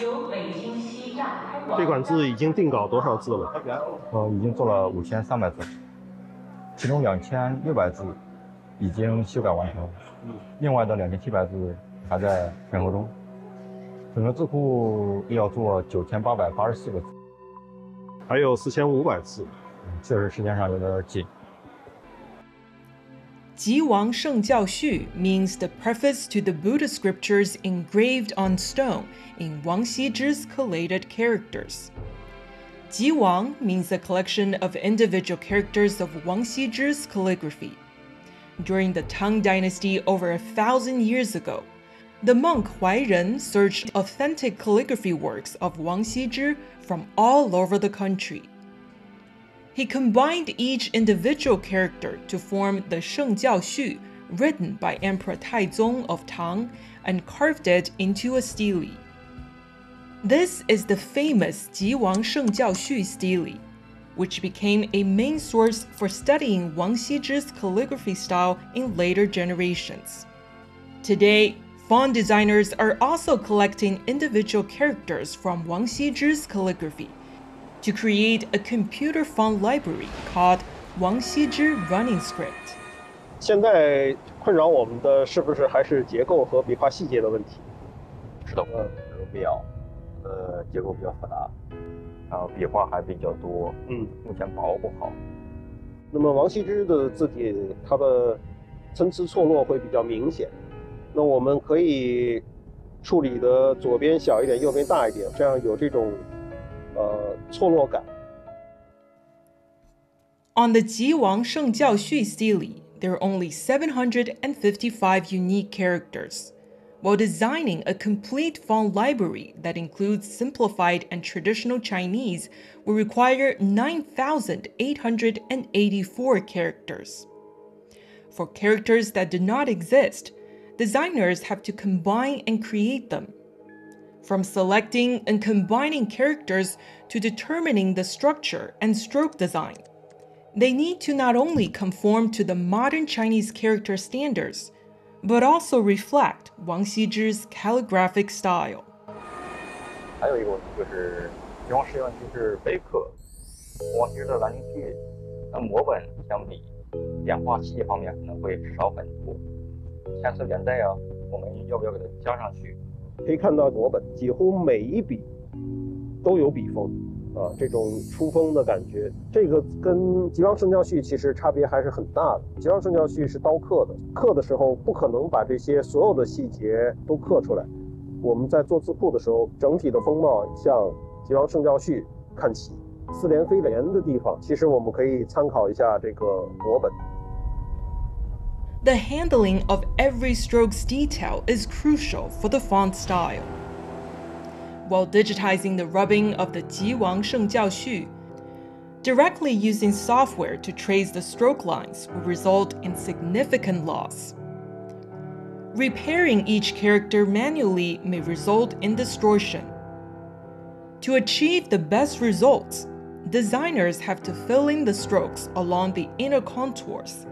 由北京西站开往。这款字已经定稿多少字了？呃，已经做了五千三百字，其中两千六百字已经修改完成，另外的两千七百字还在审核中。整个字库要做九千八百八十四个字，还有四千五百字，确实时间上有点紧。Ji Wang Sheng Jiao Xu means the preface to the Buddha scriptures engraved on stone in Wang Xizhi's collated characters. Ji Wang means a collection of individual characters of Wang Xizhi's calligraphy. During the Tang Dynasty over a thousand years ago, the monk Huai Ren searched authentic calligraphy works of Wang Xizhi from all over the country. He combined each individual character to form the Sheng Jiao Xu, written by Emperor Taizong of Tang, and carved it into a stele. This is the famous Ji Wang Sheng Jiao Xu stele, which became a main source for studying Wang Xizhi's calligraphy style in later generations. Today, Font designers are also collecting individual characters from Wang Xizhi's calligraphy to create a computer font library called Wang Xizhi Running Script. 现在困扰我们的是不是还是结构和笔画细节的问题？是的，呃，比较，呃，结构比较复杂，然后笔画还比较多，嗯，目前把握不好。那么王羲之的字体，它的参差错落会比较明显。那我们可以处理的左边小一点，右边大一点，这样有这种呃错落感。On the Jiwang Sheng Jiao Xu stele, there are only 755 unique characters. While designing a complete font library that includes simplified and traditional Chinese will require 9,884 characters. For characters that do not exist, designers have to combine and create them. from selecting and combining characters to determining the structure and stroke design. They need to not only conform to the modern Chinese character standards, but also reflect Wang Xizhi's calligraphic style. 还有一个就是平常使用就是碑刻，王羲之的兰亭序跟摹本相比，简化细节方面可能会少很多。签字连带啊，我们要不要给它加上去？可以看到摹本几乎每一笔都有笔锋啊，这种出锋的感觉，这个跟《吉王圣教序》其实差别还是很大的。《吉王圣教序》是刀刻的，刻的时候不可能把这些所有的细节都刻出来。我们在做字库的时候，整体的风貌向《吉王圣教序》看齐，似连非连的地方，其实我们可以参考一下这个摹本。The handling of every stroke's detail is crucial for the font style. While digitizing the rubbing of the Jiwang Sheng Jiao Xu, directly using software to trace the stroke lines will result in significant loss. Repairing each character manually may result in distortion. To achieve the best results, designers have to fill in the strokes along the inner contours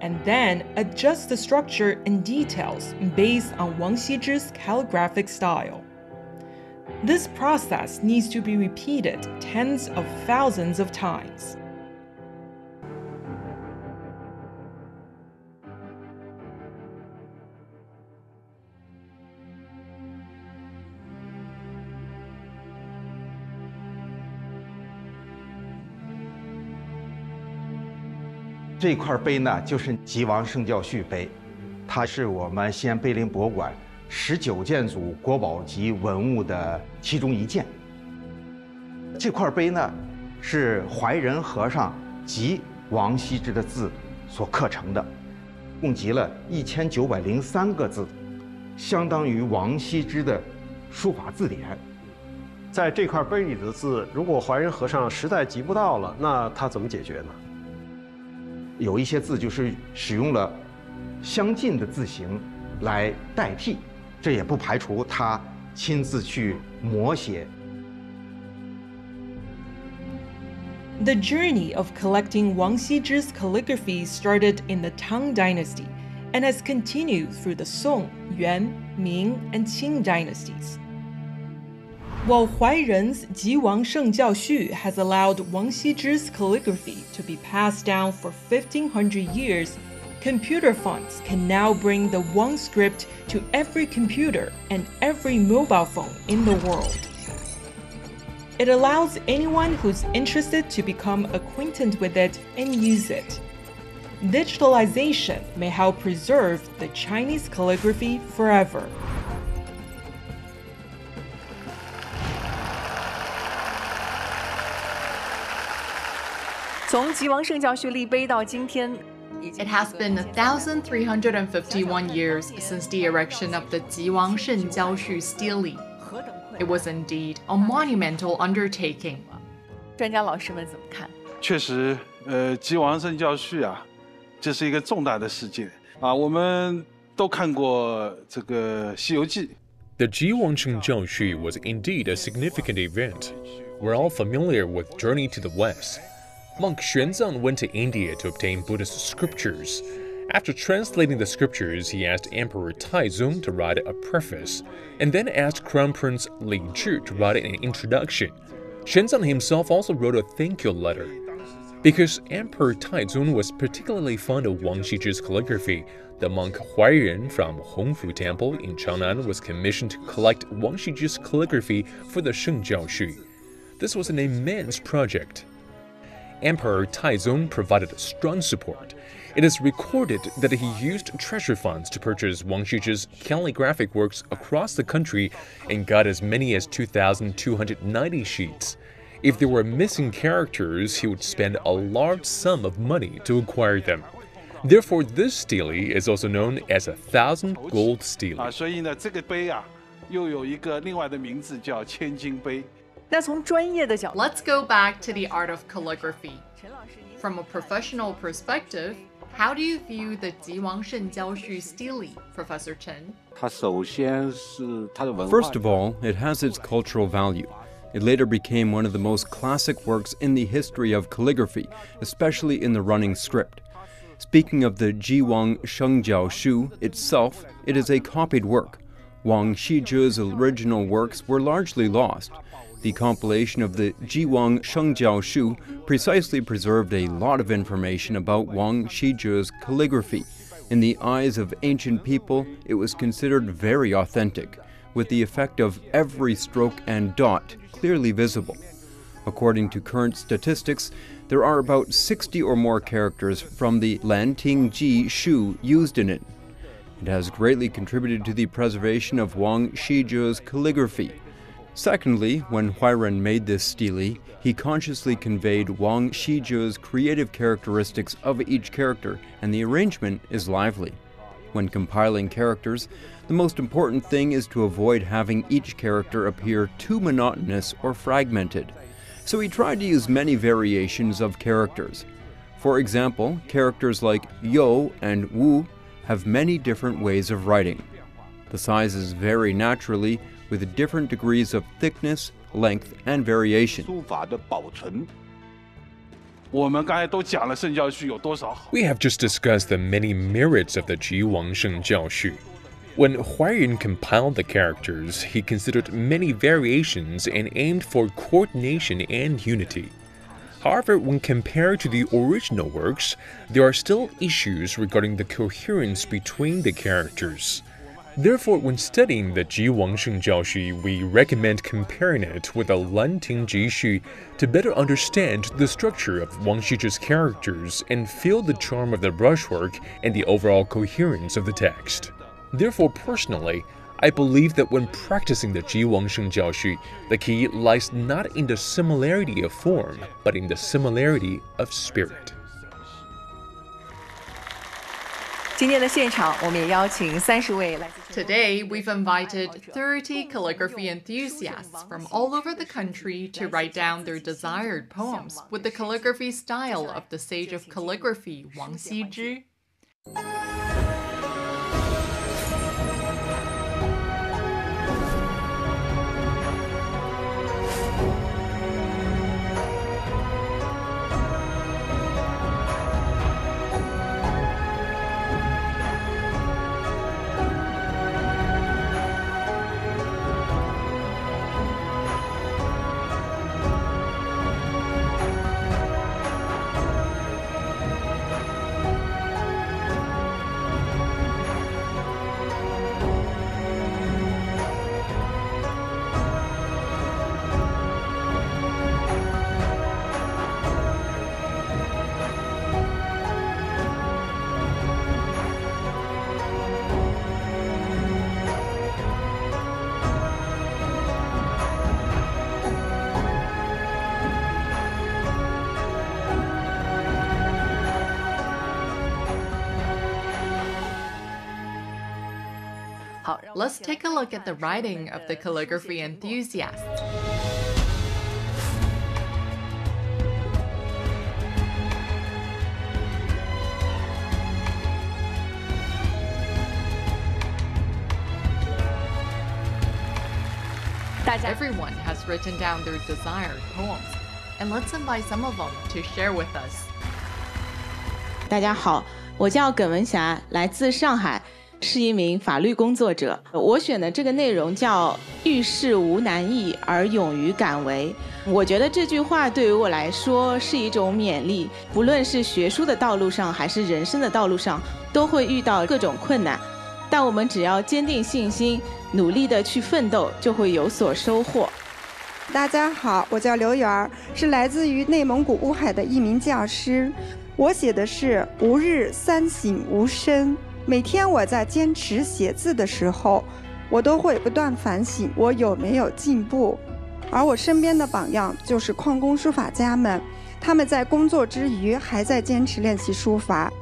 and then adjust the structure and details based on Wang Xizhi's calligraphic style. This process needs to be repeated tens of thousands of times. 这块碑呢，就是吉王圣教序碑，它是我们西安碑林博物馆十九件组国宝级文物的其中一件。这块碑呢，是怀仁和尚集王羲之的字所刻成的，共集了一千九百零三个字，相当于王羲之的书法字典。在这块碑里的字，如果怀仁和尚实在集不到了，那他怎么解决呢？有一些字就是使用了相近的字形来代替，这也不排除他亲自去摹写。 The journey of collecting Wang Xizhi's calligraphy started in the Tang Dynasty and has continued through the Song, Yuan, Ming, and Qing dynasties. while Huairen's Jiwang Shengjiao Xu has allowed Wang Xizhi's calligraphy to be passed down for 1500 years, computer fonts can now bring the Wang script to every computer and every mobile phone in the world. It allows anyone who's interested to become acquainted with it and use it. Digitalization may help preserve the Chinese calligraphy forever. It has been 1,351 years since the erection of the Jiwang Shen Jiao Shu Stele. It was indeed a monumental undertaking. 专家老师们怎么看？确实，呃，集王圣教序啊，这是一个重大的事件啊。我们都看过这个《西游记》。The Jiwangsheng Jiaoshu was indeed a significant event. We're all familiar with Journey to the West, Monk Xuanzang went to India to obtain Buddhist scriptures. After translating the scriptures, he asked Emperor Taizong to write a preface, and then asked Crown Prince Li Zhi to write an introduction. Xuanzang himself also wrote a thank you letter. Because Emperor Taizong was particularly fond of Wang Xizhi's calligraphy, the monk Huairen from Hongfu Temple in Chang'an was commissioned to collect Wang Xizhi's calligraphy for the Shengjiao Xu. This was an immense project. Emperor Taizong provided strong support. It is recorded that he used treasure funds to purchase Wang Xizhi's calligraphic works across the country and got as many as 2,290 sheets. If there were missing characters, he would spend a large sum of money to acquire them. Therefore, this stele is also known as a thousand gold stele. 啊，所以呢，这个碑啊，又有一个另外的名字叫千金碑。那从专业的角度，Let's go back to the art of calligraphy. From a professional perspective, how do you view the 集王圣教序 stele, Professor Chen? First of all, it has its cultural value. It later became one of the most classic works in the history of calligraphy, especially in the running script. Speaking of the Ji Wang Shengjiao Shu itself, it is a copied work. Wang Xizhi's original works were largely lost, the compilation of the Ji Jiwang Shengjiao Shu precisely preserved a lot of information about Wang Xizhi's calligraphy. In the eyes of ancient people, it was considered very authentic, with the effect of every stroke and dot clearly visible. According to current statistics, there are about 60 or more characters from the Lantingji Shu used in it. It has greatly contributed to the preservation of Wang Xizhi's calligraphy. Secondly, when Huairen made this stele, he consciously conveyed Wang Xizhi's creative characteristics of each character, and the arrangement is lively. When compiling characters, the most important thing is to avoid having each character appear too monotonous or fragmented. So he tried to use many variations of characters. For example, characters like Yo and Wu have many different ways of writing. The sizes vary naturally with different degrees of thickness, length, and variation. We have just discussed the many merits of the Ji Wangsheng Jiaoshu. When Huairen compiled the characters, he considered many variations and aimed for coordination and unity. However, when compared to the original works, there are still issues regarding the coherence between the characters. Therefore, when studying the Jiwang Shengjiao Xu, we recommend comparing it with the Ji Xu to better understand the structure of Wang Xizhi's characters and feel the charm of the brushwork and the overall coherence of the text. Therefore, personally, I believe that when practicing the Jiwang Shengjiao Xu, the key lies not in the similarity of form, but in the similarity of spirit. Today, we've invited 30 calligraphy enthusiasts from all over the country to write down their desired poems with the calligraphy style of the sage of calligraphy, Wang Xizhi. 好，Let's take a look at the writing of the calligraphy enthusiasts. 大家 Everyone has written down their desired poems, and let's invite some of them to share with us. 大家好，我叫耿文霞，来自上海， 是一名法律工作者。我选的这个内容叫“遇事无难易而勇于敢为”。我觉得这句话对于我来说是一种勉励，不论是学术的道路上，还是人生的道路上，都会遇到各种困难。但我们只要坚定信心，努力的去奋斗，就会有所收获。大家好，我叫刘媛儿，是来自于内蒙古乌海的一名教师。我写的是“吾日三省吾身”。每天我在坚持写字的时候，我都会不断反省我有没有进步。而我身边的榜样就是矿工书法家们，他们在工作之余还在坚持练习书法。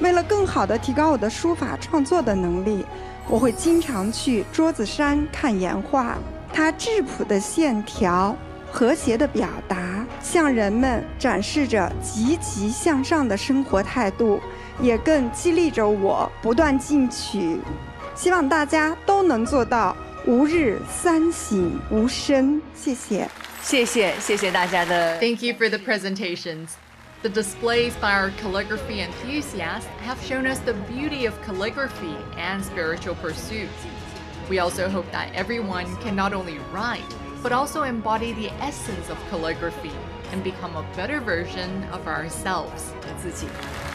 为了更好地提高我的书法创作的能力，我会经常去桌子山看岩画。它质朴的线条、和谐的表达，向人们展示着积极向上的生活态度，也更激励着我不断进取。希望大家都能做到吾日三省吾身。谢谢，谢谢，谢谢大家的。Thank you for the presentations. The displays by our calligraphy enthusiasts have shown us the beauty of calligraphy and spiritual pursuits. We also hope that everyone can not only write, but also embody the essence of calligraphy and become a better version of ourselves. 自己。